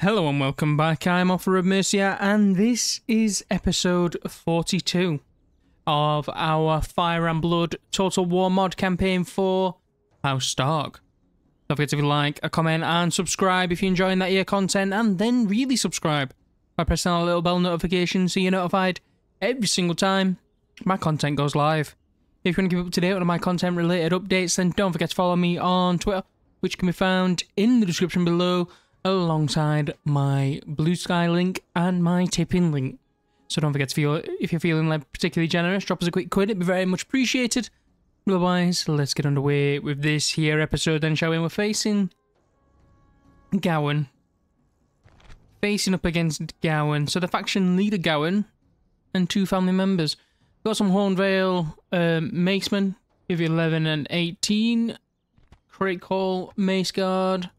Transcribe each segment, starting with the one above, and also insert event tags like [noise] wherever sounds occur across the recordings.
Hello and welcome back. I'm Offa of Mercia, and this is episode 42 of our Fire and Blood Total War mod campaign for House Stark. Don't forget to like, a comment, and subscribe if you're enjoying that year content, and then really subscribe by pressing on little bell notification so you're notified every single time my content goes live. If you want to keep up to date on my content related updates, then don't forget to follow me on Twitter, which can be found in the description below alongside my Bluesky link and my tipping link. So don't forget to feel if you're feeling like particularly generous, drop us a quick quid, it'd be very much appreciated. Otherwise, let's get underway with this here episode then shall we? We're facing Gowan. Facing up against Gowan. So the faction leader Gowan and two family members. Got some Hornvale um, Macemen with 11 and 18. Crakehall Mace Guard.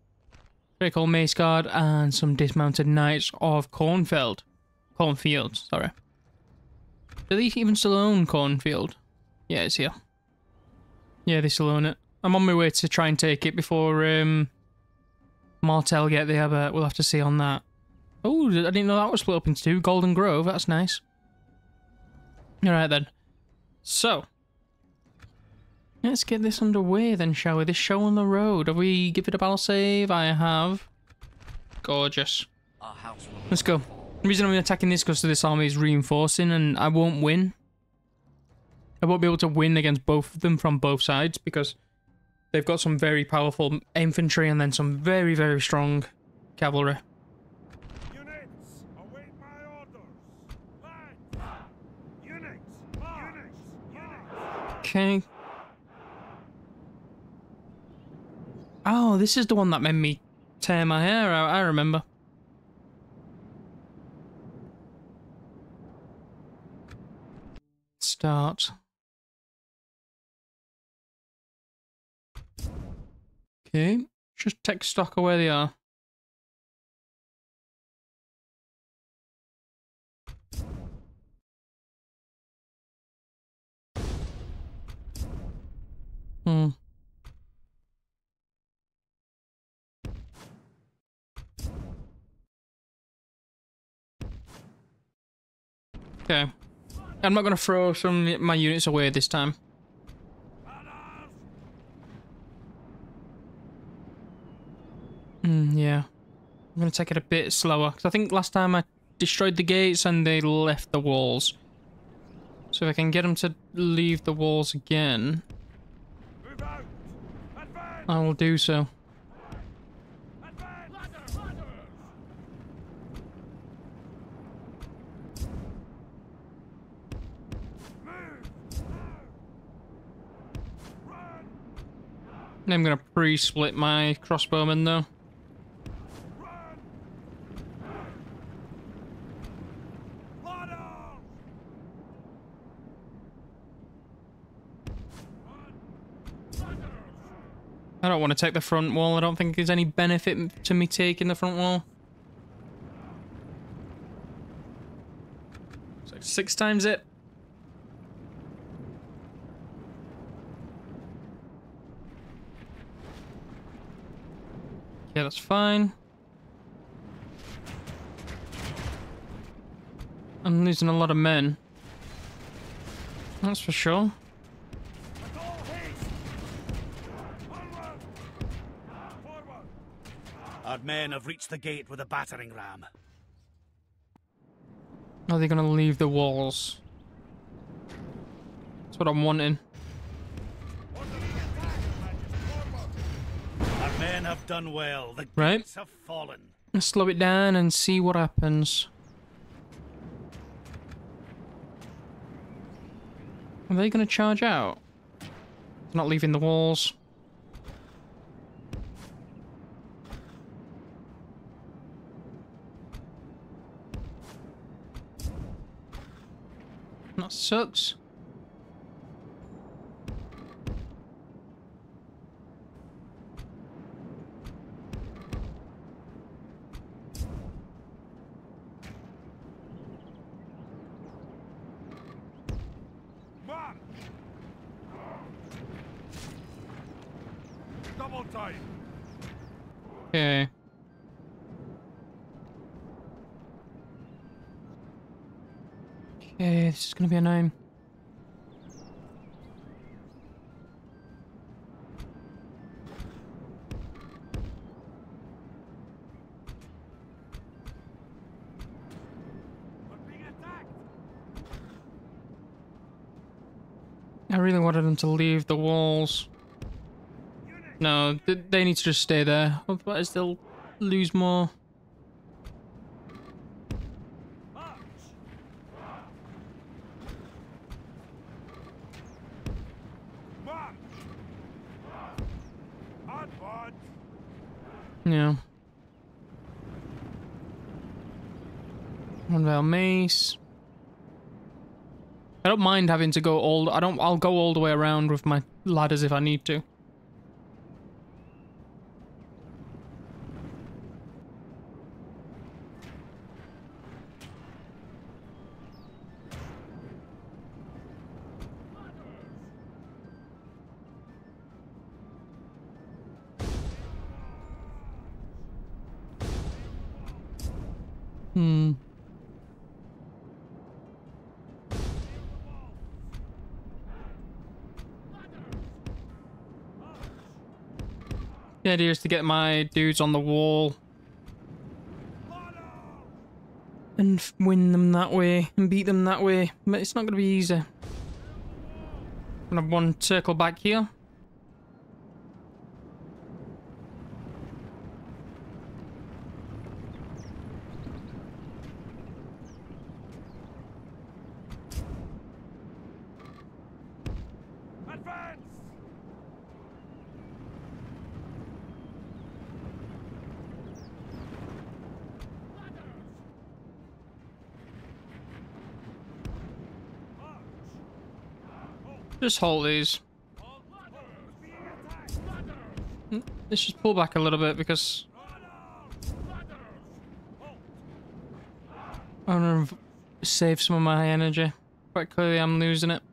Crakehall Mace Guard, and some dismounted knights of Cornfield. Cornfield, sorry. Do they even still own Cornfield? Yeah, it's here. Yeah, they still own it. I'm on my way to try and take it before um, Martell get there, but we'll have to see on that. Oh, I didn't know that was split up into two. Golden Grove, that's nice. Alright then. So, Let's get this underway then, shall we? This show on the road. Have we give it a battle save? I have. Gorgeous. Let's go. The reason I'm attacking this because this army is reinforcing and I won't win. I won't be able to win against both of them from both sides because they've got some very powerful infantry and then some very, very strong cavalry. Units, await my orders. Lads, units, units, units. Okay. Oh, this is the one that made me tear my hair out. I remember. Start. Okay, just take stock of where they are. Hmm. Okay. I'm not going to throw some of my units away this time. Mm, yeah. I'm going to take it a bit slower. Because I think last time I destroyed the gates and they left the walls. So if I can get them to leave the walls again, Move out. Advance, I will do so. advance. Ladder, ladder. Move. Run, I'm going to pre-split my crossbowmen though. I don't want to take the front wall. I don't think there's any benefit to me taking the front wall. So six times it. Yeah, that's fine. I'm losing a lot of men. That's for sure. With all haste. Onward. Forward. Our men have reached the gate with a battering ram. Are they gonna leave the walls? That's what I'm wanting. Orderly attack, Majesty. Forward. Our men have done well. The Right. have fallen. Let's slow it down and see what happens. Are they gonna charge out? Not leaving the walls. That sucks. March. Double time. Okay. I really wanted them to leave the walls. No, they need to just stay there. Otherwise, they'll lose more. March. March. Onward. Yeah. Unveil mace. I don't mind having to go all. I don't. I'll go all the way around with my ladders if I need to. Hmm. The idea is to get my dudes on the wall and win them that way and beat them that way. But it's not going to be easy. I'm gonna have one circle back here. Just hold these. Ladders. Let's just pull back a little bit because. Halt. I want to save some of my energy. Quite clearly, I'm losing it.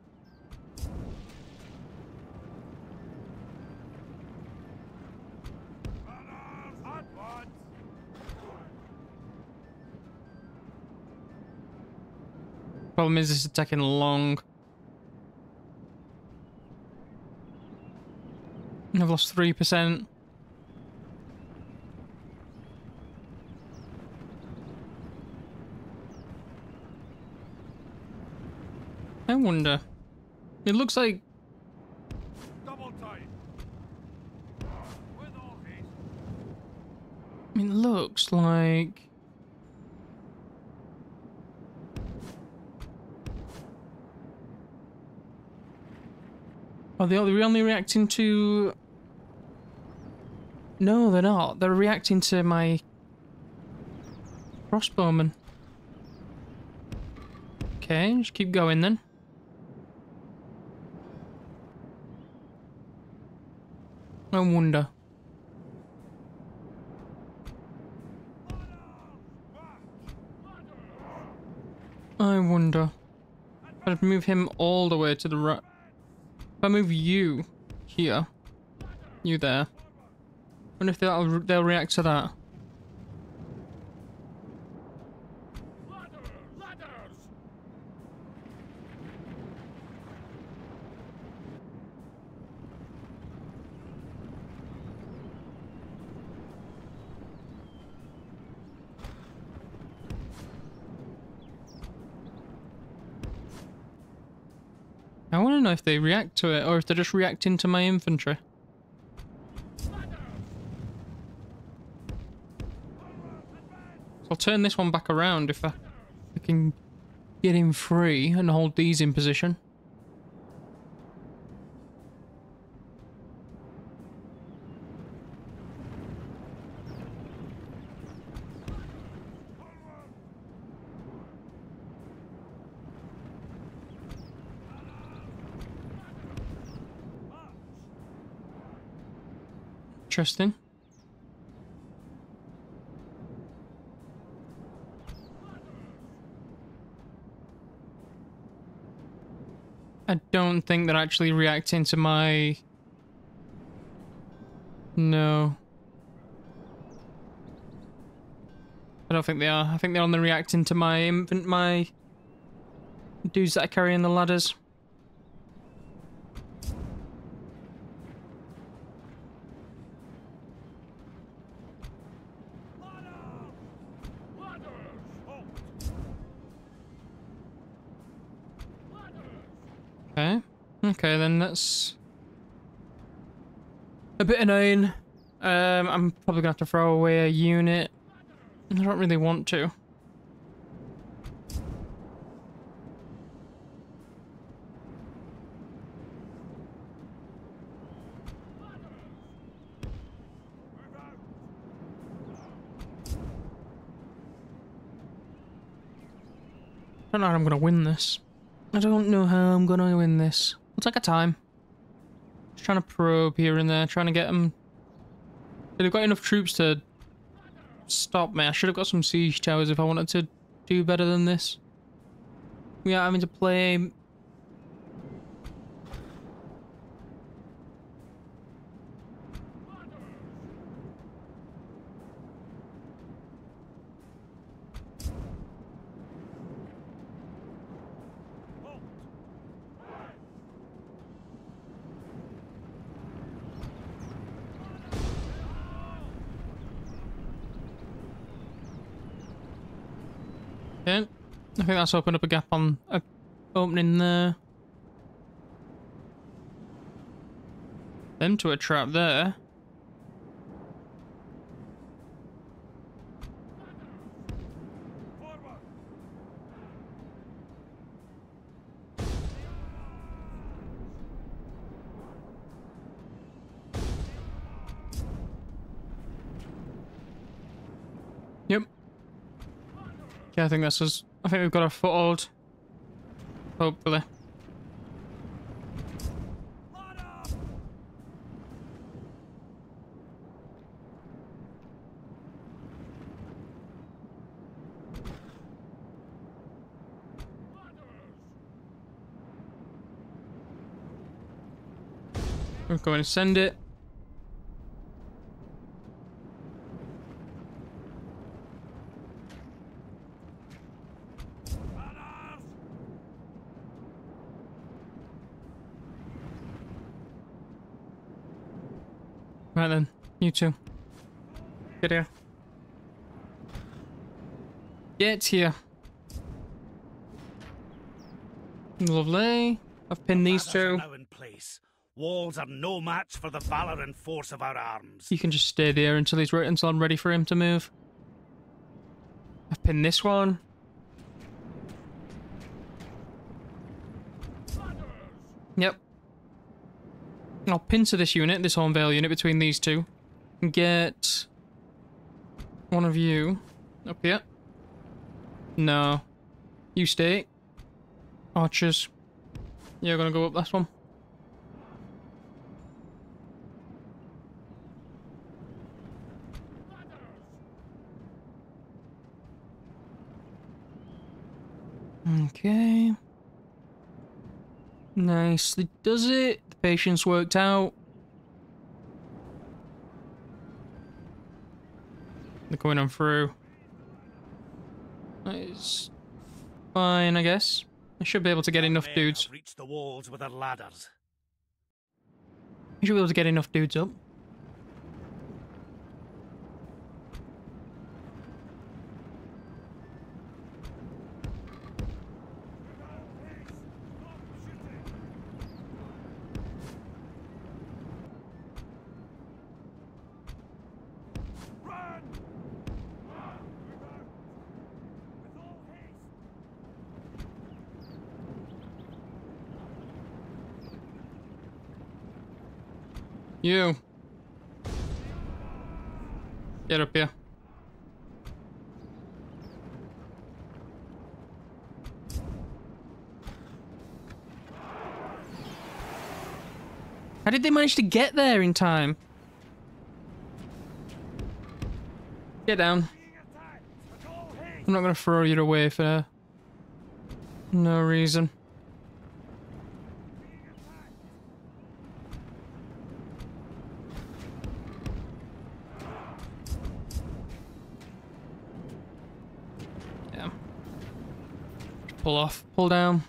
Problem is, this is taking long. I've lost 3%. I wonder. It looks like Double time. With all it looks like are they only reacting to No, they're not. They're reacting to my crossbowman. Okay, just keep going then. I wonder. I wonder. If I move him all the way to the right. If I move you here, you there. Wonder if they'll they'll react to that. I want to know if they react to it or if they're just reacting to my infantry. So I'll turn this one back around if I, I can get him free and hold these in position. Interesting. I don't think they're actually reacting to my... No. I don't think they are. I think they're only reacting to my infant, my dudes that are carrying the ladders. Ladders! Okay, then that's a bit annoying. Um, I'm probably gonna have to throw away a unit. I don't really want to. I don't know how I'm gonna win this. I don't know how I'm gonna win this. We'll take our time. Just trying to probe here and there, trying to get them. They've got enough troops to stop me. I should have got some siege towers if I wanted to do better than this. We are having to play. Halt! Okay. I think that's opened up a gap on a opening there. Them to a trap there. Yep. Yeah, I think that's us. I think we've got a foothold. Hopefully. We're going to send it. Ladders! Right then, you two. Get here. Get here. Lovely. I've pinned these two. now in place. Walls are no match for the valor and force of our arms. You can just stay there until he's re- until I'm ready for him to move. I've pinned this one. Yep. I'll pin to this unit, this Hornvale unit, between these two. Get one of you up here. No. You stay. Archers. You're gonna go up this one. Okay. Nicely does it. The patience worked out. They're going on through. It's fine, I guess. I should be able to get enough dudes. the walls with their ladders. I should be able to get enough dudes up. You. Get up here. How did they manage to get there in time? Get down. I'm not gonna throw you away for no reason. Pull off. Pull down.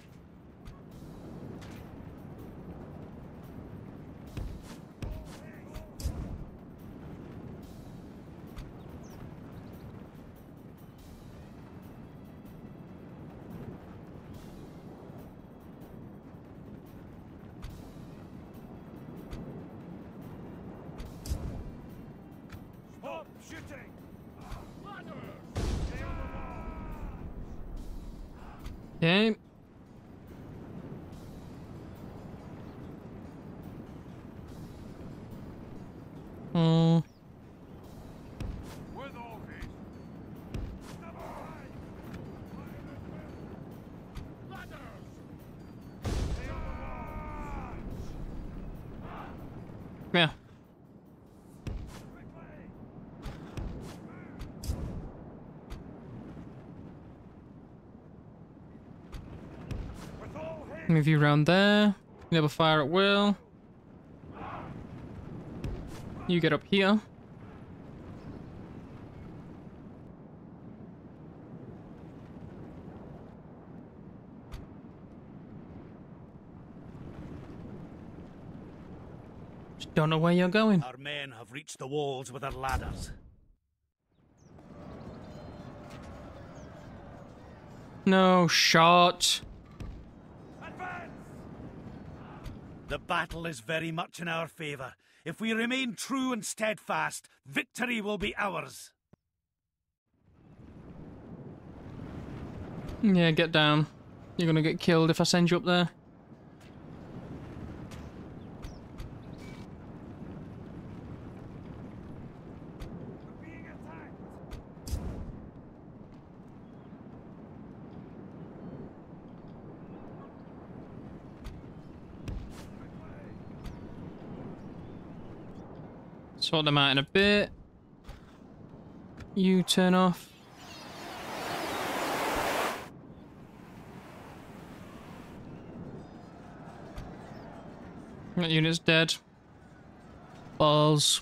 Move you around there. Enable fire at will. You get up here. Just don't know where you're going. Our men have reached the walls with their ladders. No shot. The battle is very much in our favour. If we remain true and steadfast, victory will be ours. Yeah, get down. You're gonna get killed if I send you up there. Sort them out in a bit. You turn off. That unit's dead. Balls.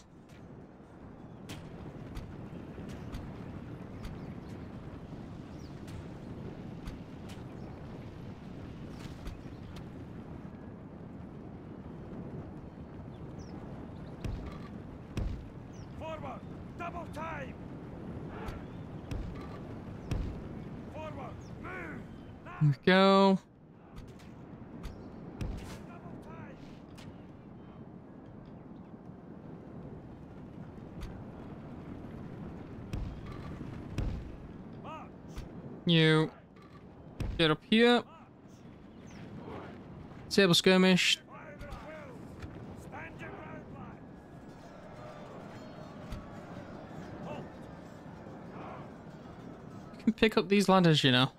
Forward! Double time! Forward! Move! Now! Here we go. Double time! March! You get up here. Table skirmish. Pick up these ladders, you know.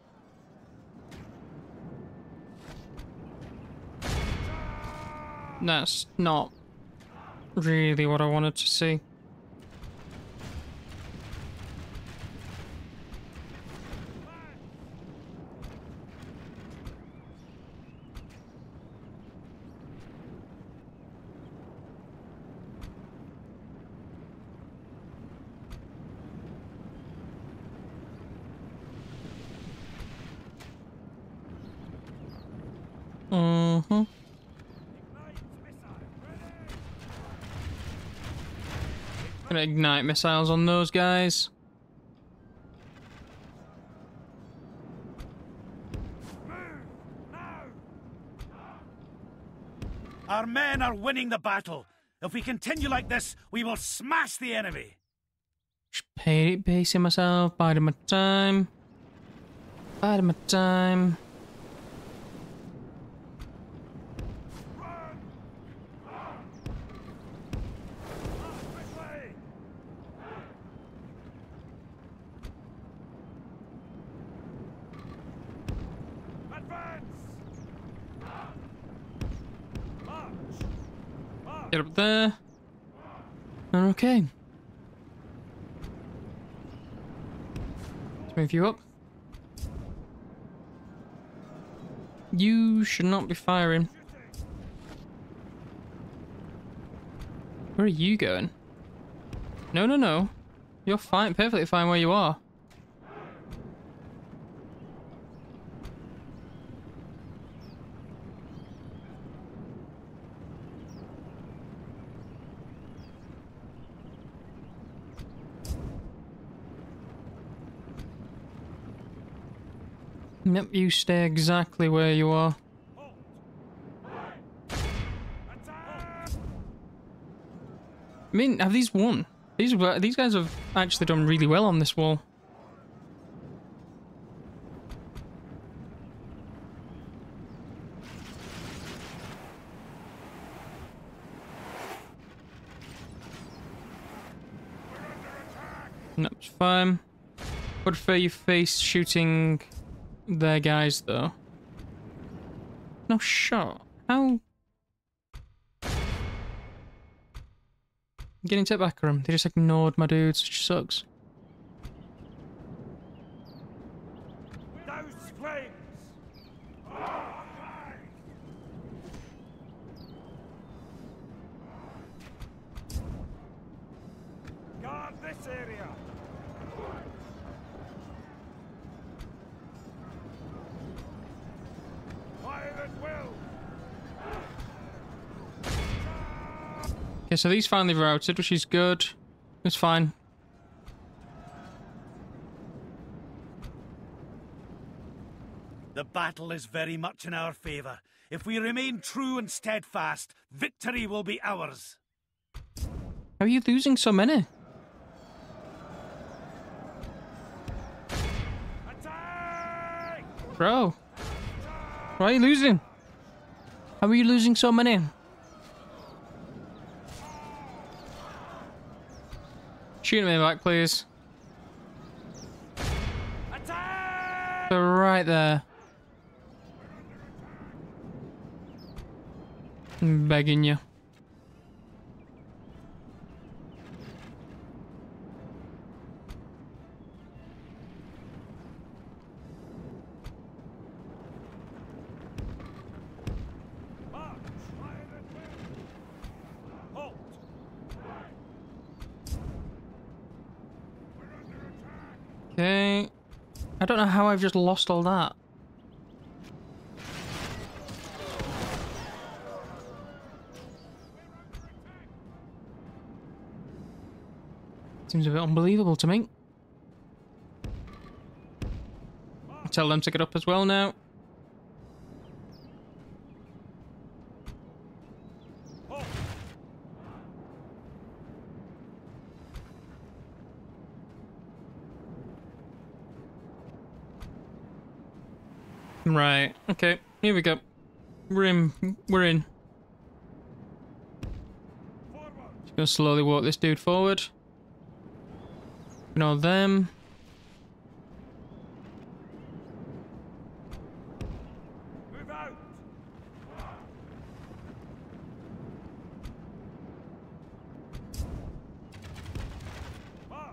That's not really what I wanted to see. Mm-hmm. Ignite missile! Ready! Gonna ignite missiles on those guys. Our men are winning the battle. If we continue like this, we will smash the enemy. Pacing myself, biding my time. Biding my time. Get up there. Okay. Let's move you up. You should not be firing. Where are you going? No, no, no. You're fine, perfectly fine where you are. Yep, you stay exactly where you are. I mean, have these won? These these guys have actually done really well on this wall. That's fine. Would prefer you face shooting their guys though. No shot. How? Getting to back room. They just ignored my dudes, which sucks. Douse flames! Guard this area! Fire at will! Okay, so these finally routed, which is good. It's fine. The battle is very much in our favour. If we remain true and steadfast, victory will be ours. How are you losing so many? Attack! Bro. Why are you losing? How are you losing so many? Shoot me back, please. Attack! They're right there. I'm begging you. March! Fire at will! Halt! Okay. I don't know how I've just lost all that. Seems a bit unbelievable to me. Tell them to get up as well now. Halt! Right. Okay. Here we go. We're in. We're in. Just gonna slowly walk this dude forward. Ignore them. Move out! March!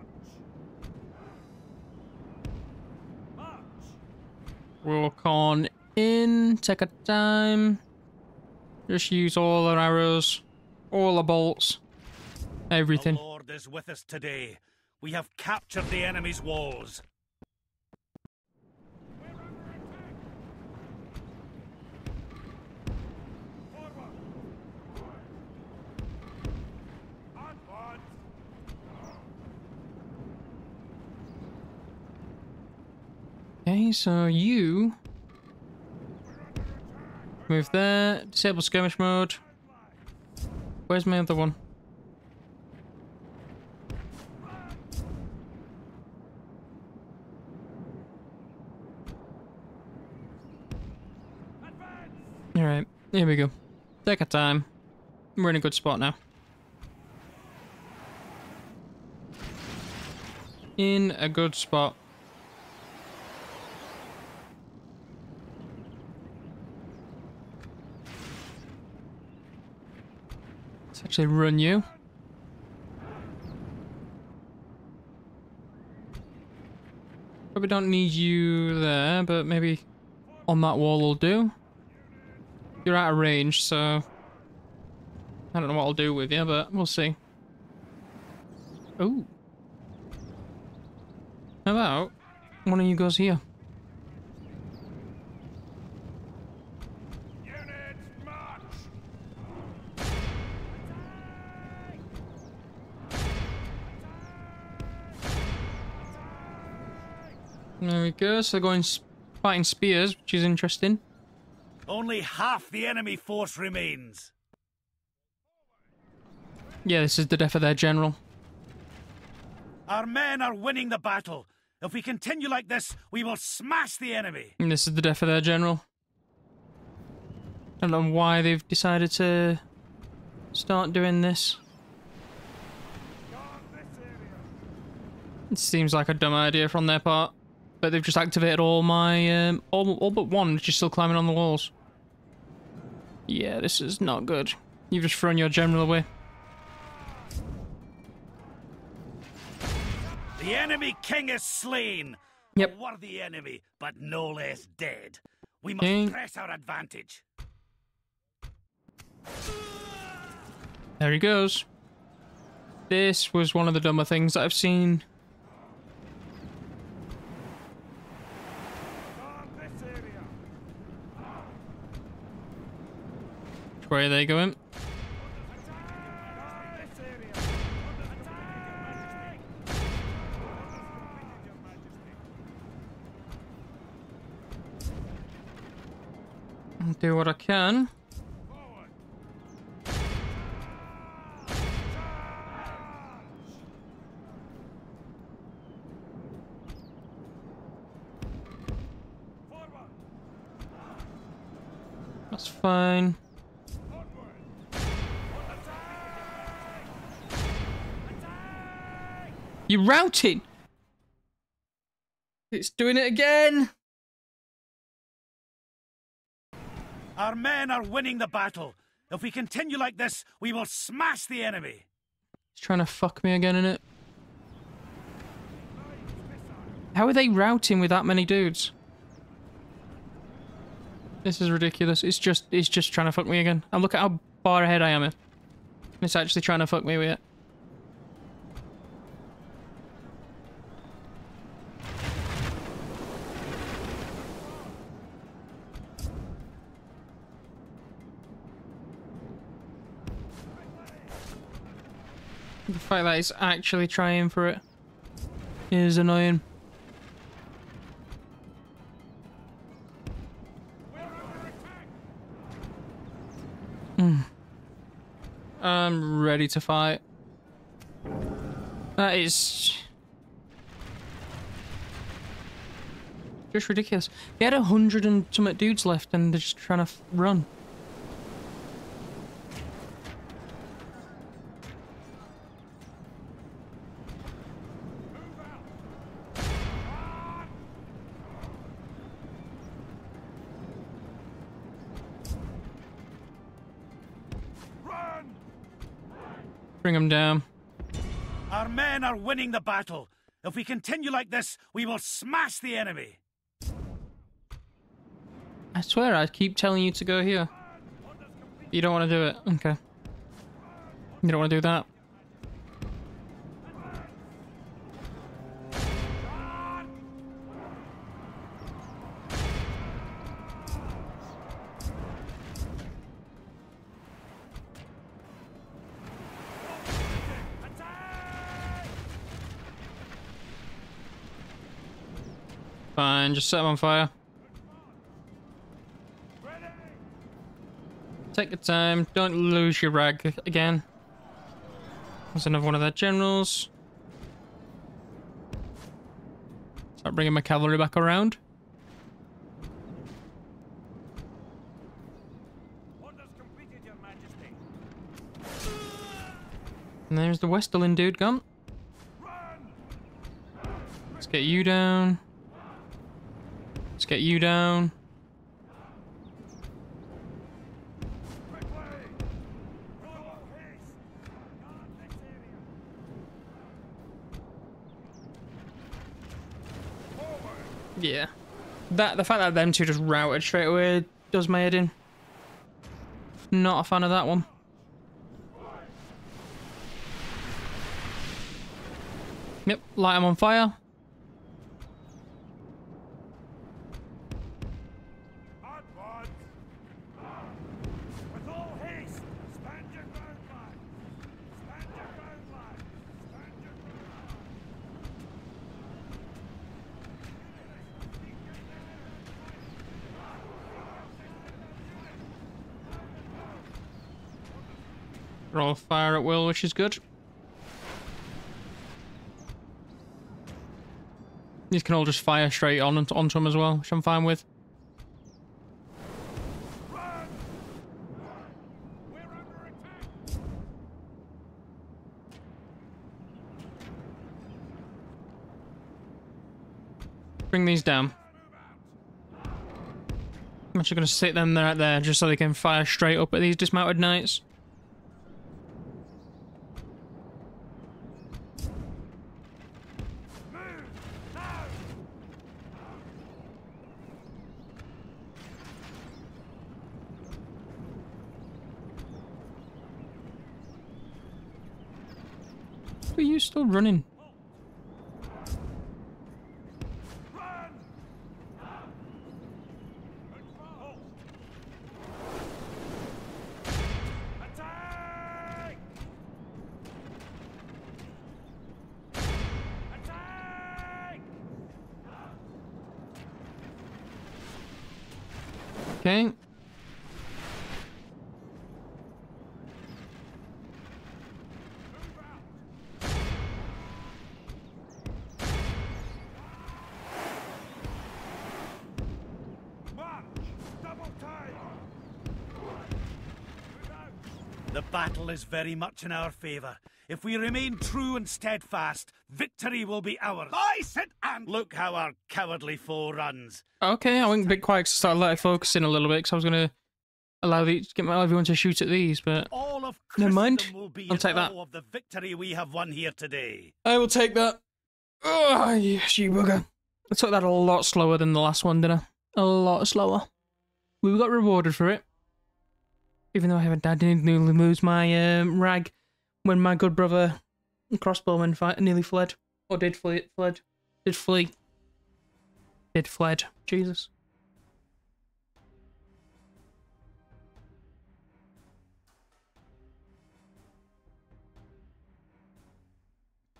March! Walk on in. Take a time. Just use all our arrows, all the bolts, everything. The Lord is with us today. We have captured the enemy's walls. Okay, so you move there. Disable skirmish mode. Where's my other one? Alright, here we go. Take our time. We're in a good spot now. In a good spot. Actually run you. Probably don't need you there, but maybe on that wall will do. You're out of range, so I don't know what I'll do with you, but we'll see. Ooh. How about one of you goes here? There we go. So they're going fighting spears, which is interesting. Only half the enemy force remains. Yeah, this is the death of their general. Our men are winning the battle. If we continue like this, we will smash the enemy. And this is the death of their general. I don't know why they've decided to start doing this. Guard this area. It seems like a dumb idea from their part. But they've just activated all my, um, all, all but one, which is still climbing on the walls. Yeah, this is not good. You've just thrown your general away. The enemy king is slain. Yep. A worthy enemy, but no less dead. We must press our advantage. There he goes. This was one of the dumber things that I've seen. Guard this area. Way are they going? Do what I can. That's fine. You routing! It's doing it again! Our men are winning the battle. If we continue like this, we will smash the enemy. He's trying to fuck me again, innit? How are they routing with that many dudes? This is ridiculous. It's just it's just trying to fuck me again. And look at how far ahead I am. It's actually trying to fuck me with it. The fact that it's actually trying for it is annoying. Hmm. I'm ready to fight. That is just ridiculous. They had a hundred and something dudes left, and they're just trying to. Run! Bring them down. Our men are winning the battle. If we continue like this, we will smash the enemy. I swear, I keep telling you to go here. You don't want to do it. Okay. You don't want to do that. Just set them on fire. Take your time. Don't lose your rag again. There's another one of their generals. Start bringing my cavalry back around. And there's the Westerling dude gone. Let's get you down. Let's get you down. Yeah. That the fact that them two just routed straight away does my head in. Not a fan of that one. Yep, light them on fire. Onward! With all haste! Stand your ground, lad! Stand your ground, lad! Stand your ground! Fire at will, which is good. These can all just fire straight on onto them as well, which I'm fine with. Bring these down. I'm actually going to sit them right there just so they can fire straight up at these dismounted knights. Move! Now! Are you still running? Okay. Move out! March! Double time! Move out! The battle is very much in our favour. If we remain true and steadfast, victory will be ours. I sit and look how our cowardly foe runs. Okay, I went a bit quiet 'cause I started letting focus in a little bit because I was going to allow the get my, everyone to shoot at these, but All of Never mind. Christendom will be I'll in take that. of the victory we have won here today. I will take that. Oh, yes, you bugger. I took that a lot slower than the last one, didn't I? A lot slower. We got rewarded for it. Even though I haven't I didn't nearly lose my um, rag when my good brother crossbowman nearly fled. Or did flee fled. Did flee. Did fled. Jesus.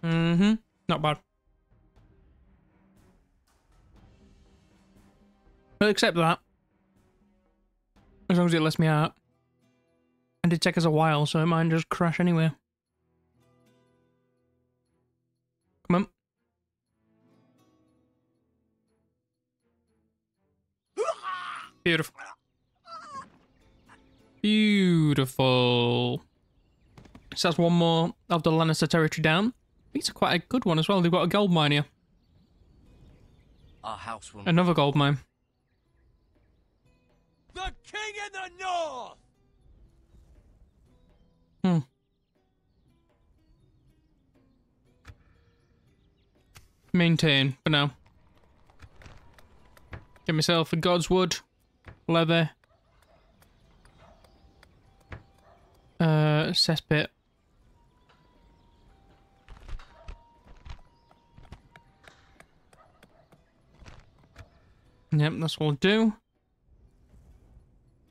Mm-hmm. Not bad. Accept that. As long as it lets me out. And it take us a while, so it might just crash anyway. Come on. Beautiful. Beautiful. So that's one more of the Lannister territory down. These are quite a good one as well. They've got a gold mine here. Our house will Another gold mine. The king in the north! Hmm. Maintain for now. Get myself a God's Wood, leather, uh, cesspit. Yep, that's what we'll do.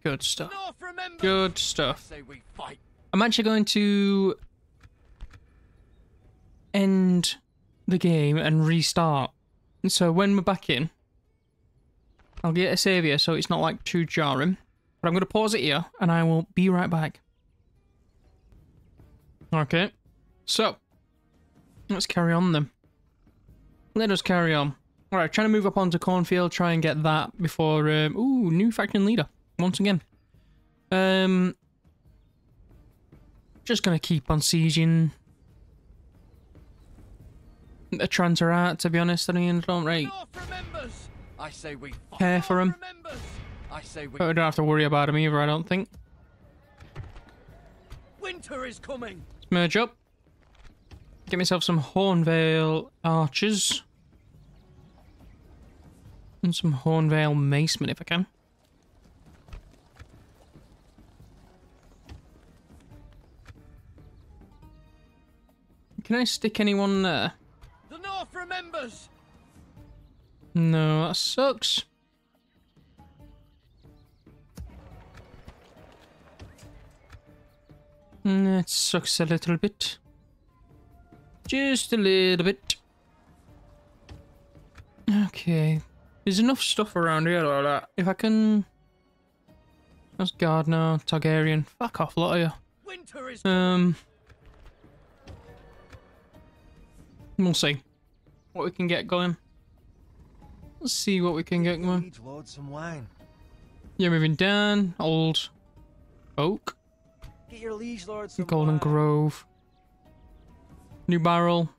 Good stuff. Good stuff. I'm actually going to end the game and restart. So when we're back in, I'll get a save here so it's not like too jarring. But I'm going to pause it here and I will be right back. Okay. So, let's carry on then. Let us carry on. Alright, trying to move up onto Cornfield, try and get that before... Um, ooh, new faction leader. Once again. Um, just gonna keep on sieging the Transarat, to be honest. I mean, I don't really, I say we. Care for North 'em. remembers. I say we. but we don't have to worry about him either, I don't think. Winter is coming. Let's merge up. Get myself some Hornvale archers. And some Hornvale macemen if I can. Can I stick anyone there? The North remembers. No, that sucks. Mm, It sucks a little bit. Just a little bit. Okay. There's enough stuff around here like that. If I can... That's Gardener, Targaryen. Fuck off, lot of you. Winter is. Um, we'll see what we can get going. Let's see what we can get. going. on. Liege Lord some wine. You're moving down. Old Oak. Get your liege lord some Golden wine. Grove. New Barrel.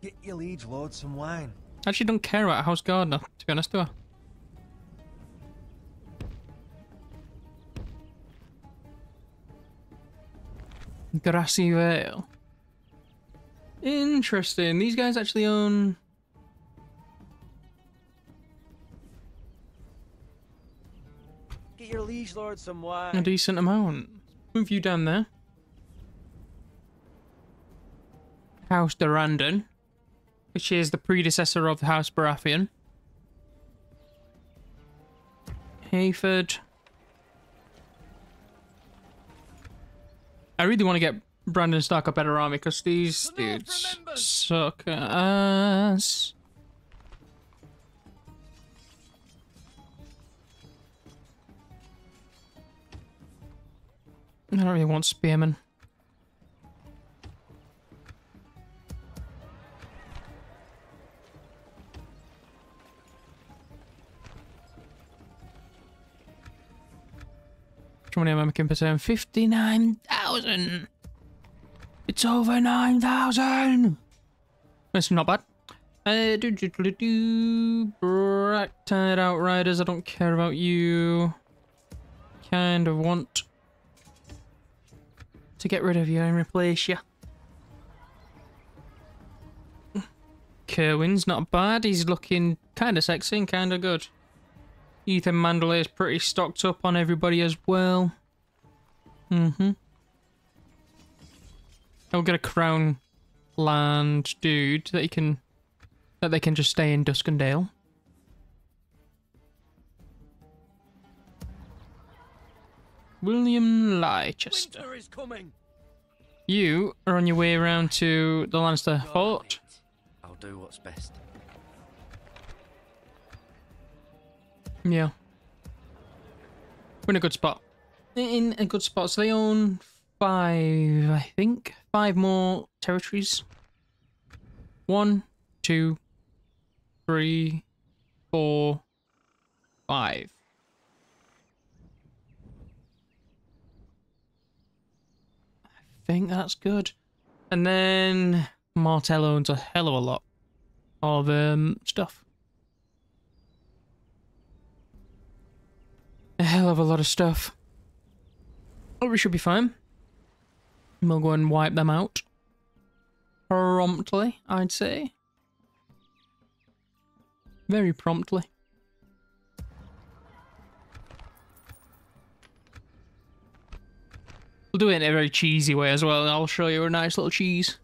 Get your liege lord some wine. Actually, don't care about House Gardener, to be honest, do I? Grassy Vale. Interesting. These guys actually own. Get your liege lord some wine. a decent amount. Move you down there. House Durrandon, which is the predecessor of House Baratheon. Hayford. I really want to get Brandon Stark a better army because these The dudes suck ass. I don't really want spearmen. How many am I making per turn? 59,000! It's over 9,000! That's not bad. Uh, do, do, do, do, do. Black Tide Outriders, I don't care about you. Kind of want to get rid of you and replace you. Kerwin's not bad. He's looking kind of sexy and kind of good. Ethan Mandalay is pretty stocked up on everybody as well. Mm-hmm. I'll get a crown land dude that he can that they can just stay in Duskendale. William Leicester. Winter is coming. You are on your way around to the Lannister fort. I'll do what's best. Yeah. We're in a good spot. In a good spot. So they own five, I think. Five more territories. One, two, three, four, five. I think that's good. And then Martell owns a hell of a lot of um stuff. a hell of a lot of stuff. Oh, we should be fine. We'll go and wipe them out. Promptly, I'd say. Very promptly. We'll do it in a very cheesy way as well. I'll show you a nice little cheese.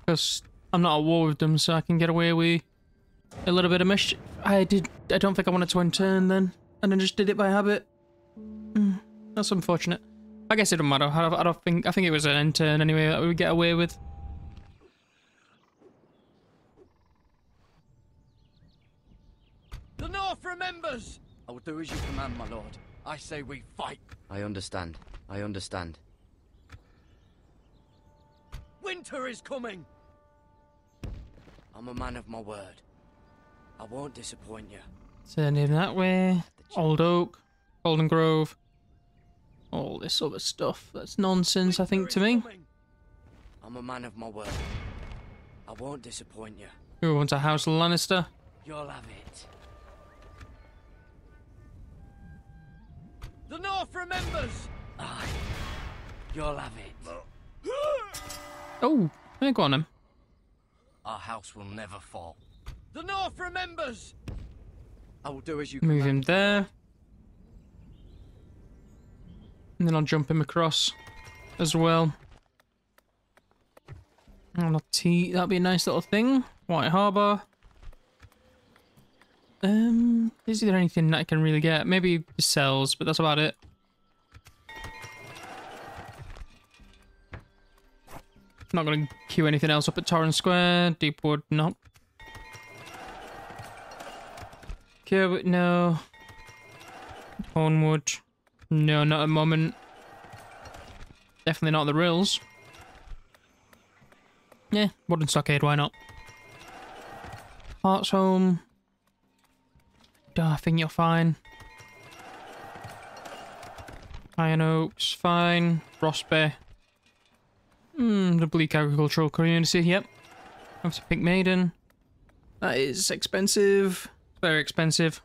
Because I'm not at war with them, so I can get away with a little bit of mischief. I did. I don't think I wanted to turn then. And I just did it by habit. Mm, that's unfortunate. I guess it doesn't matter. I don't, I don't think. I think it was an end turn anyway that we would get away with. The North remembers. I will do as you command, my lord. I say we fight. I understand. I understand. Winter is coming. I'm a man of my word. I won't disappoint you. Turning that way. Old Oak, Golden Grove. All this other stuff. That's nonsense, I think, to me. I'm a man of my word. I won't disappoint you. Who wants a House Lannister? You'll have it. The North remembers. Aye. You'll have it. Oh, yeah, go on him. Our house will never fall. The North remembers. I will do as you Move command. him there. And then I'll jump him across as well. And I'll tea. That'll be a nice little thing. White Harbour. Um, is there anything that I can really get? Maybe cells, but that's about it. Not gonna queue anything else up at Torrhen's Square. Deepwood, no. Kerwood, no. Hornwood, no, not at the moment. Definitely not the Rills. Yeah, Wooden Stockade, why not? Hearts Home. I think you're fine. Iron Oaks, fine. Rossby. Hmm, the bleak agricultural community, yep. Have to pick Maiden. That is expensive. Very expensive.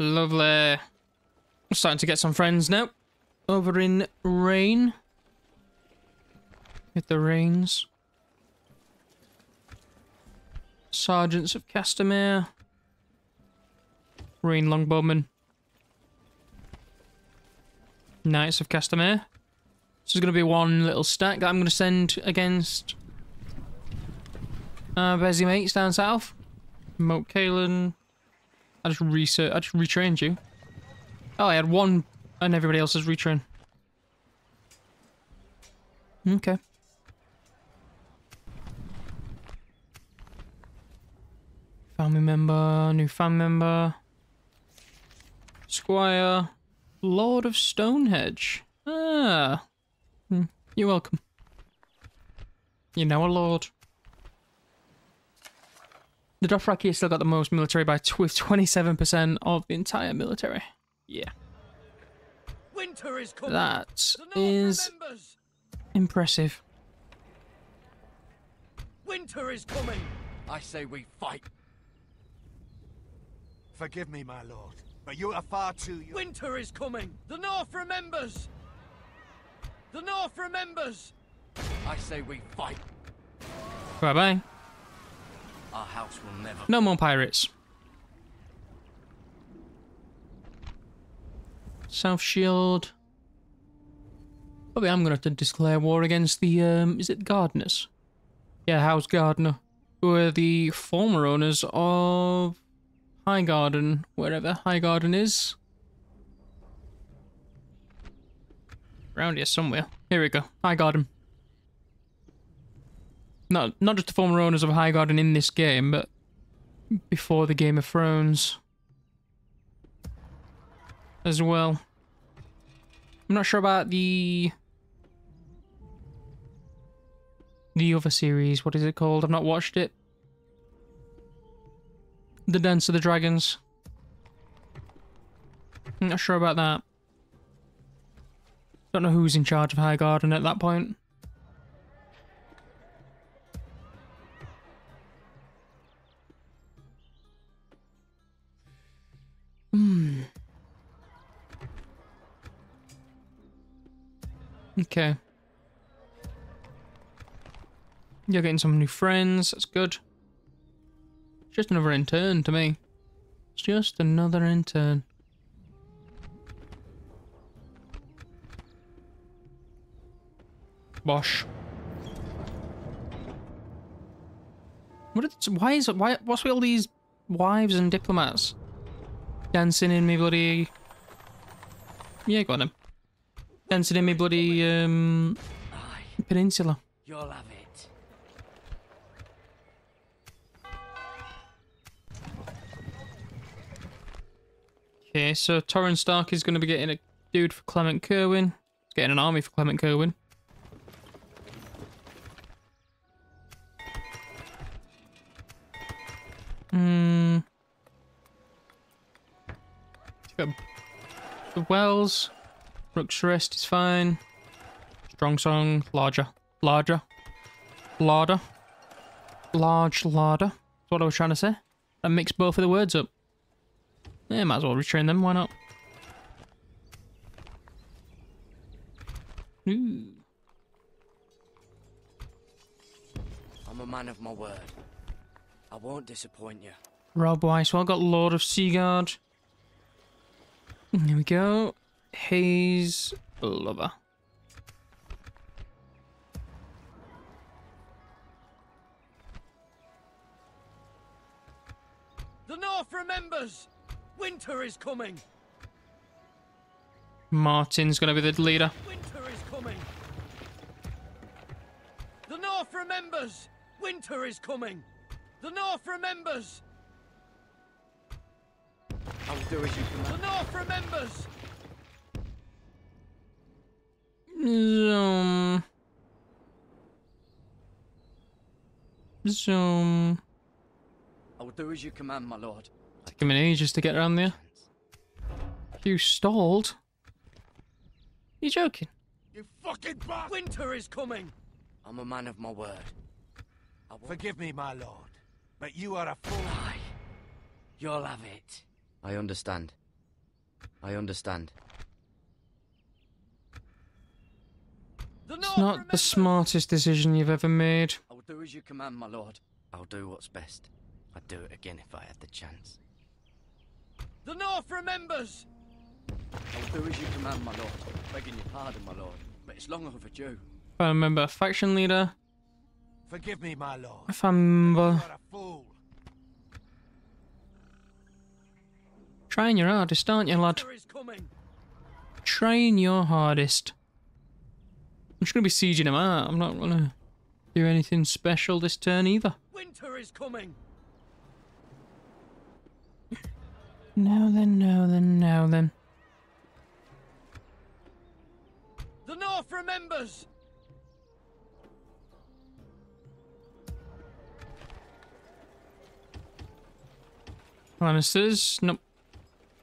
Lovely. Starting to get some friends now. Over in Rain. With the Rains. Sergeants of Castamere. Rain Longbowmen. Knights of Castamere. This is going to be one little stack that I'm going to send against uh, Bezzy mates down south. Moat Cailin. I just research. I just retrained you. Oh, I had one, and everybody else is retrained. Okay. Family member, new family member. Squire, Lord of Stonehenge. Ah, Hmm, you're welcome. You're now a lord. The Dothraki has still got the most military by tw- with 27% of the entire military. Yeah, Winter is coming. that the North is remembers. impressive. Winter is coming. I say we fight. Forgive me, my lord, but you are far too young. Winter is coming. The North remembers. The North remembers. I say we fight. Bye bye. Our house will never. No more pirates. South Shield. Probably I'm gonna have to declare war against the um is it gardeners? Yeah, House Gardener. Who are the former owners of Highgarden, wherever Highgarden is. Around here somewhere. Here we go. Highgarden. Not not just the former owners of Highgarden in this game, but before the Game of Thrones as well. I'm not sure about the the other series. What is it called? I've not watched it. The Dance of the Dragons. I'm not sure about that. Don't know who's in charge of Highgarden at that point. Hmm. Okay. You're getting some new friends. That's good. Just another intern to me. It's just another intern. Bosh. What? Is, why is it? Why? What's with all these wives and diplomats dancing in me bloody? Yeah, go on then. Dancing in me bloody um peninsula. you'll have it. Okay, so Torrhen Stark is going to be getting a dude for Clement Kerwin. He's getting an army for Clement Kerwin. Hmm. Got the Wells. Rook's Rest is fine. Strong Song, larger, larger, larder, large larder. That's what I was trying to say. I mixed both of the words up. Yeah, might as well retrain them, why not? Ooh. I'm a man of my word. I won't disappoint you. Rob Weiss. Well, I got Lord of Seaguard. Here we go. Hayes Lover. The North remembers. Winter is coming. Martin's gonna be the leader. Winter is coming. The North remembers. Winter is coming. The North remembers. I will do as you command. The. North remembers. Um, Zoom. I will do as you command, my lord. Take him an ages to get around there. You stalled? You joking? You fucking bastard! Winter is coming! I'm a man of my word. I. Forgive me, my lord, but you are a fool. Aye. You'll have it. I understand. I understand. It's not the smartest decision you've ever made. I will do as you command, my lord. I'll do what's best. I'd do it again if I had the chance. The North remembers! I will do as you command, my lord. Begging your pardon, my lord, but it's long overdue. If I remember, faction leader. Forgive me, my lord. If I You remember, are a fool. Trying your hardest, aren't you, lad? Trying your hardest. I'm just gonna be sieging him out. I'm not gonna do anything special this turn either. Winter is coming! Now then, now then, now then. The North remembers! Lannisters, nope.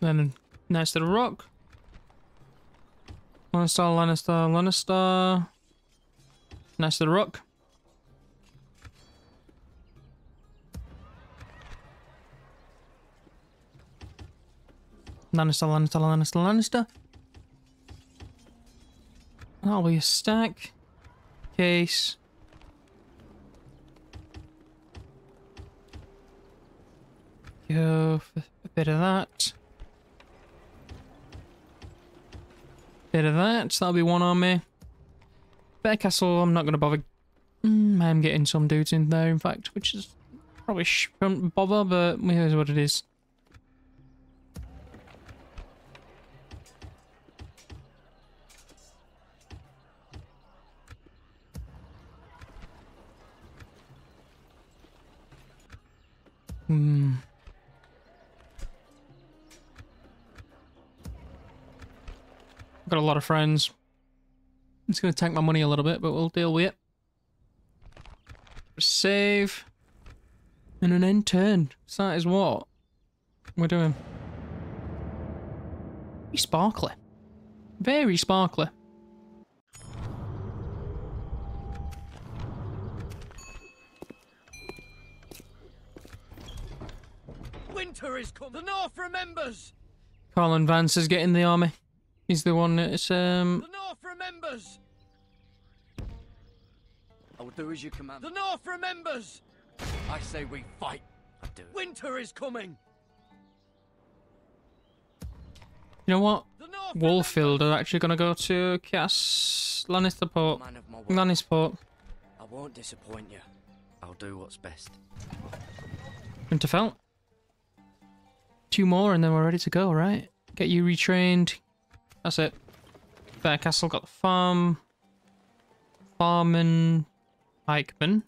Then to the rock. Lannister, Lannister, Lannister. To the rock. Lannister, Lannister, Lannister, Lannister. That'll be a stack. Case. Go for a bit of that. Bit of that. That'll be one army. Bear Castle, I'm not going to bother. Mm, I'm getting some dudes in there, in fact, which is probably shouldn't bother, but here's what it is. Hmm. I've got a lot of friends. It's going to tank my money a little bit, but we'll deal with it. Save. And an end turn. So that is what we're doing. Very sparkly. Very sparkly. Winter is coming! The North remembers! Colin Vance is getting the army. He's the one that's um The North remembers! I will do as you command. The North remembers! I say we fight. I do. Winter is coming! you know what? The North Wolfield are actually gonna go to Cass Lannister Port. Man of my word. Lannisport. I won't disappoint you. I'll do what's best. Winterfell. Two more and then we're ready to go, right? Get you retrained. That's it. Fair Castle got the farm. Farman Pikeman.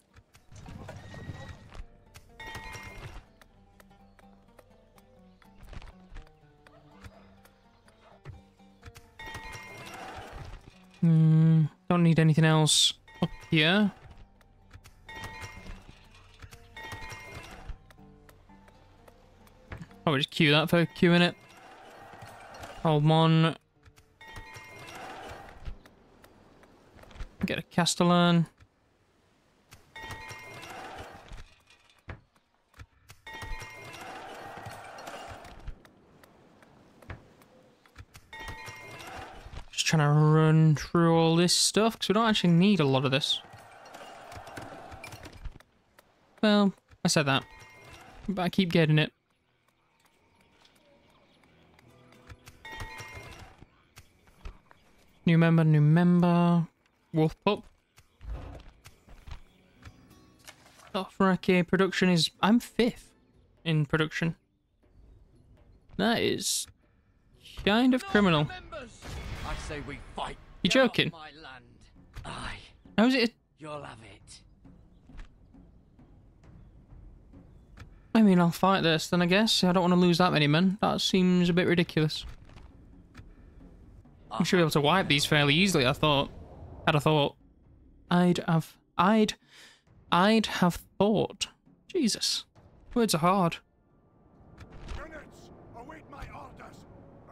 Hmm, don't need anything else up here. I'll just queue that for queuing it. Hold on. Castellan. Just trying to run through all this stuff because we don't actually need a lot of this. Well, I said that, but I keep getting it. New member, new member. Wolf Pup. Dothraki production is... I'm fifth in production. That is kind of criminal. I say we fight. You Get off joking? Aye. How is it? You'll have it. I mean, I'll fight this then, I guess. I don't want to lose that many men. That seems a bit ridiculous. I should be able to wipe these fairly easily, I thought. Had a thought. I'd have... I'd I'd have thought. Jesus. Words are hard. Await my.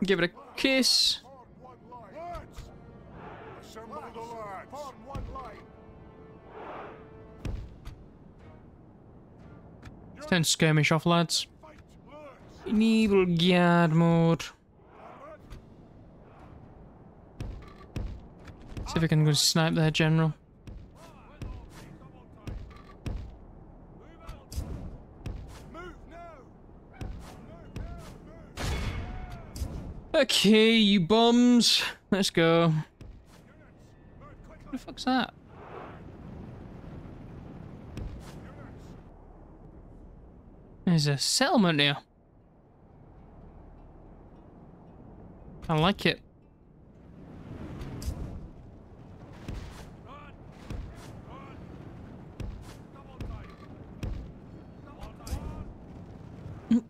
Give it a kiss. Form one line. Assemble the lads. Form one line. Don't skirmish off, lads. Fight, lads. In evil guard mode. See if I can go snipe their general. Okay, you bums. Let's go. What the fuck's that? There's a settlement here. I like it.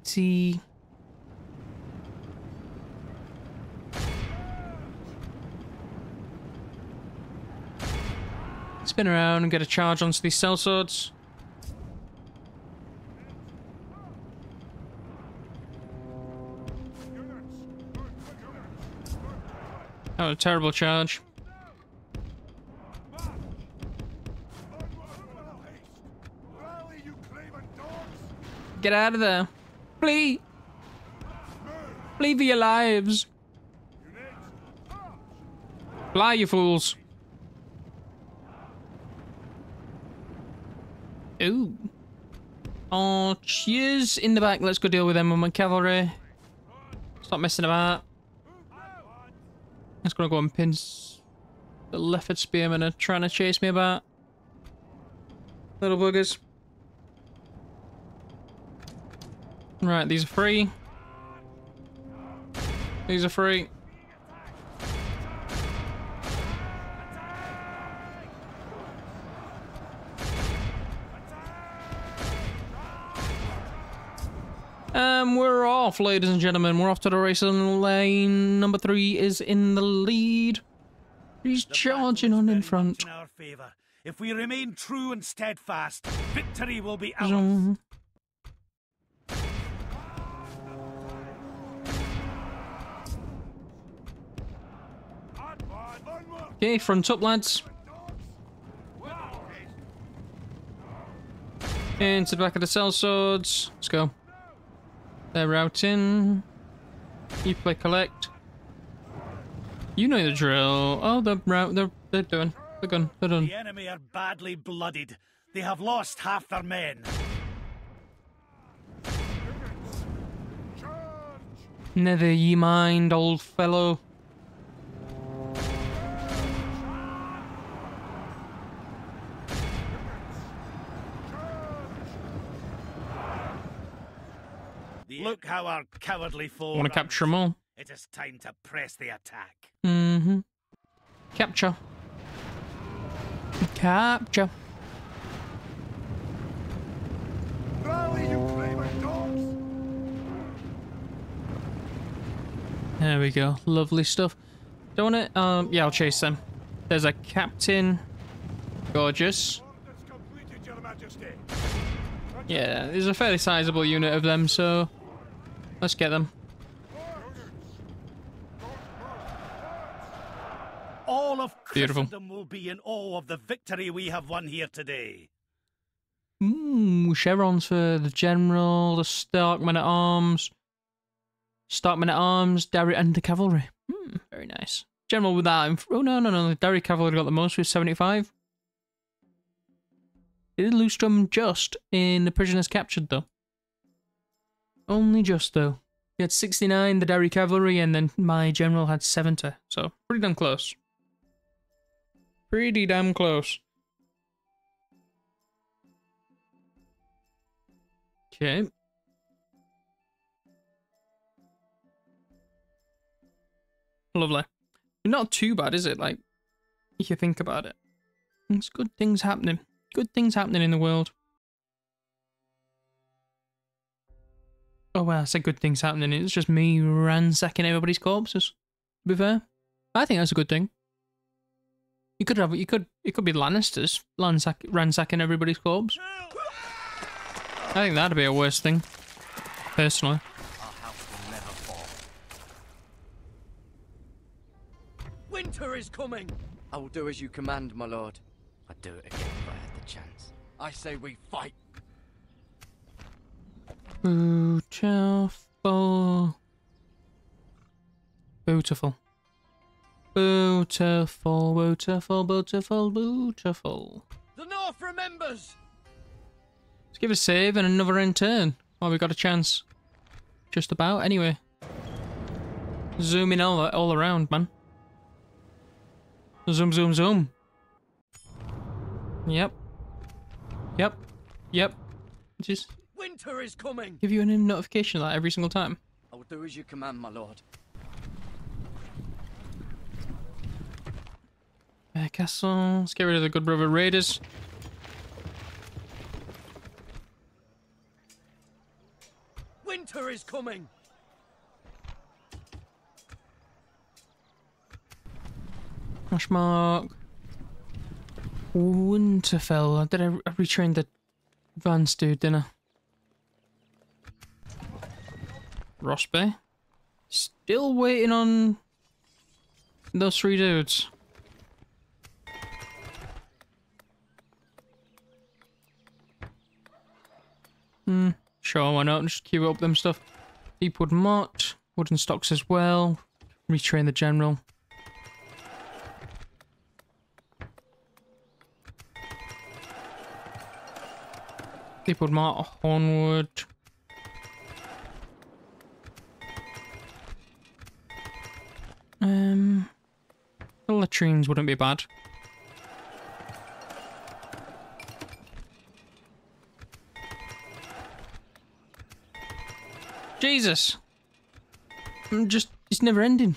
Spin around and get a charge onto these sellswords. Was a terrible charge. Get out of there. Flee. Flee for your lives. Fly, you fools. Ooh. Oh, cheers in the back. Let's go deal with them with my cavalry. Stop messing about. Let's gonna go and pin the leopard spearmen are trying to chase me about. Little buggers. Right, these are free. These are free. Um, we're off, ladies and gentlemen. We're off to the racing lane. Number three is in the lead. He's The charging on in front. In our favor. If we remain true and steadfast, victory will be ours. Okay, front up, lads. Into the back of the sellswords. Let's go. They're routing. You play collect. You know the drill. Oh, they're route. They're they're doing. They're gone. They're done. The enemy are badly blooded. They have lost half their men. Never ye mind, old fellow. Our cowardly foe. Want to capture them all? It is time to press the attack. Mm-hmm. Capture. Capture. Rally, you dogs. There we go. Lovely stuff. Don't want it? Um, yeah, I'll chase them. There's a captain. Gorgeous. Orders completed, Your Majesty. Yeah, there's a fairly sizable unit of them, so let's get them. All of Beautiful. Christendom will be in awe of the victory we have won here today. Mmm, chevrons for the general, the Starkman at arms, Starkman at arms, Darry, and the cavalry. Hmm, very nice. General with that. Oh no, no, no. The Darry cavalry got the most with 75. Did Lustrum just in the prisoners captured though? Only just though. He had 69, the Darry cavalry, and then my general had 70. So pretty damn close. Pretty damn close. Okay. Lovely. Not too bad, is it? Like, if you think about it. There's good things happening. Good things happening in the world. Oh, well, I said good things happening. It's just me ransacking everybody's corpses. To be fair, I think that's a good thing. You could have. You could. It could be Lannisters ransack, ransacking everybody's corpse. I think that'd be a worse thing, personally. Our house will never fall. Winter is coming! I will do as you command, my lord. I'd do it again if I had the chance. I say we fight. Beautiful. Beautiful. Beautiful, beautiful, beautiful, beautiful. The North remembers! Let's give a save and another in turn. Oh, we got a chance. Just about, anyway. Zooming all, all around, man. Zoom, zoom, zoom. Yep. Yep. Yep. Just Winter is coming! give you a notification of that every single time. I will do as you command, my lord. Bear Castle. Let's get rid of the Good Brother Raiders. Winter is coming! Hash mark. Winterfell. Did I, I retrain the Vance dude, didn't I? Rossby. Still waiting on those three dudes. Hmm, sure, why not? Just queue up them stuff. Deepwood Motte, wooden stocks as well. Retrain the general. Deepwood Motte, Hornwood. Latrines wouldn't be bad. Jesus. I'm just, it's never ending.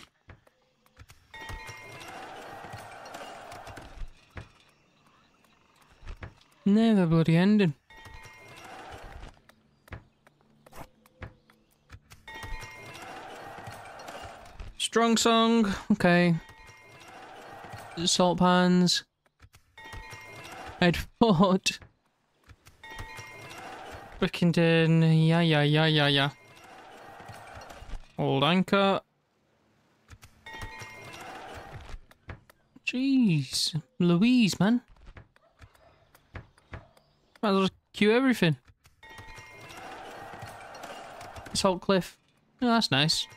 Never bloody ending. Strong song, okay. Salt pans. Edford. Brickington, yeah, yeah, yeah, yeah, yeah. Old anchor. Jeez, Louise, man. Might as well queue everything. Salt Cliff. Oh, that's nice.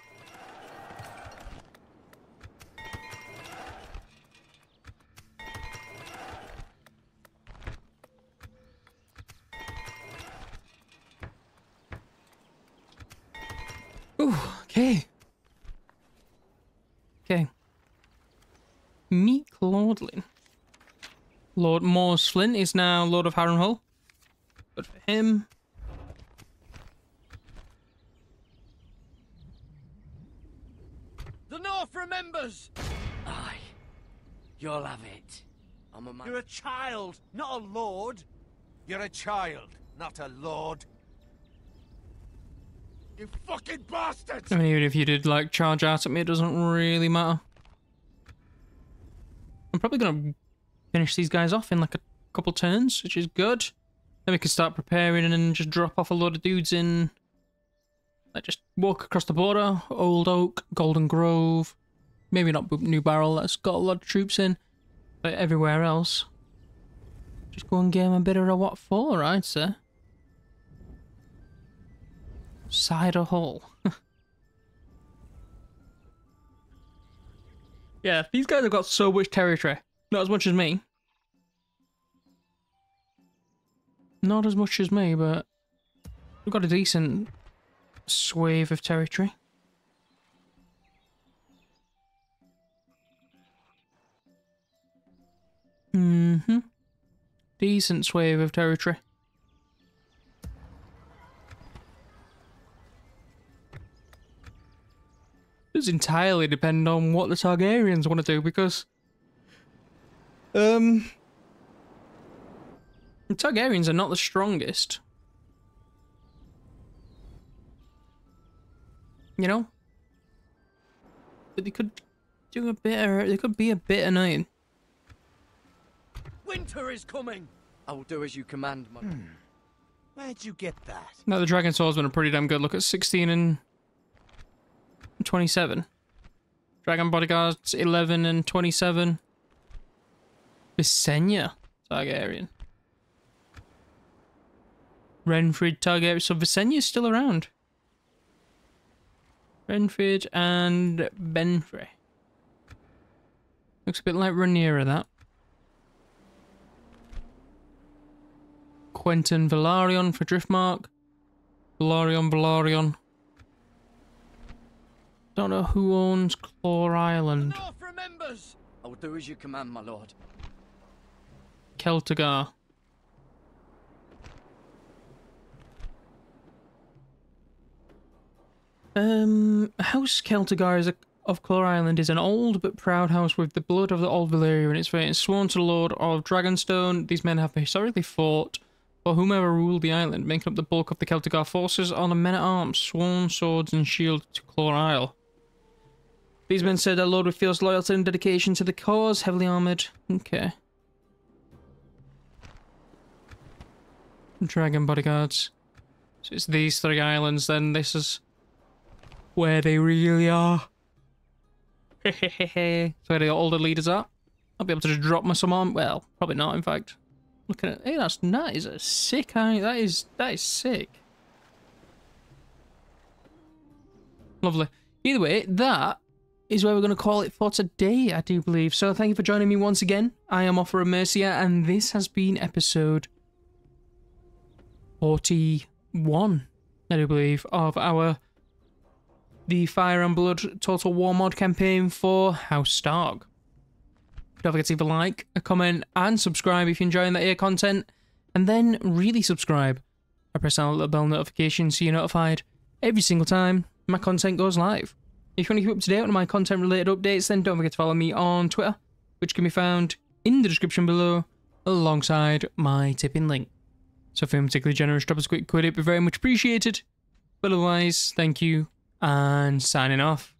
Lord Morse Flint is now Lord of Harrenhal. Good for him. The North remembers! Aye. You'll have it. I'm a man. You're a child, not a lord. You're a child, not a lord. You fucking bastard! I mean, even if you did like charge out at me, it doesn't really matter. I'm probably gonna finish these guys off in like a couple turns, which is good. Then we can start preparing and just drop off a load of dudes in. Like just walk across the border, Old Oak, Golden Grove, maybe not New Barrel. That's got a lot of troops in, but everywhere else, just go and give 'em a bit of a what for, right, sir? Cider Hall. [laughs] yeah, these guys have got so much territory. Not as much as me. Not as much as me, but we've got a decent swathe of territory. Mm-hmm. Decent swathe of territory. Does entirely depend on what the Targaryens want to do because um the Targaryens are not the strongest. You know? But they could do a bit of, they could be a bit annoying. Winter is coming! I will do as you command, my Where'd you get that? No, the Dragon Swordsman are pretty damn good. Look at 16 and 27. Dragon Bodyguards 11 and 27. Visenya Targaryen. Renfrid Targaryen. So Visenya's still around. Renfrid and Benfrey. Looks a bit like Rhaenyra, that. Quentin Velaryon for Driftmark. Velaryon, Velaryon. Don't know who owns Claw Island. Remembers! I will do as you command, my lord. Celtigar. Um, House Celtigar is a, of Claw Island is an old but proud house with the blood of the old Valyria in its veins. Sworn to the Lord of Dragonstone, these men have historically fought for whomever ruled the island, making up the bulk of the Celtigar forces on the men at arms, sworn swords and shield to Claw Isle. These men said their lord reveals loyalty and dedication to the cause, heavily armored. Okay. Dragon bodyguards. So it's these three islands, then this is where they really are. so [laughs] where all the older leaders are. I'll be able to just drop my some on. Well, probably not, in fact. Looking at hey, that's that is a sick eye. That is that is sick. Lovely. Either way, that is where we're going to call it for today, I do believe. So thank you for joining me once again. I am Offa of Mercia, and this has been episode 41, I do believe, of our the Fire and Blood Total War mod campaign for House Stark. Don't forget to leave a like, a comment, and subscribe if you're enjoying that here content. And then really subscribe. I press a little bell notification so you're notified every single time my content goes live. If you want to keep up to date on my content related updates, then don't forget to follow me on Twitter, which can be found in the description below, alongside my tipping link. So if you're particularly generous, drop us a quick quid, it'd be very much appreciated. But otherwise, thank you, and signing off.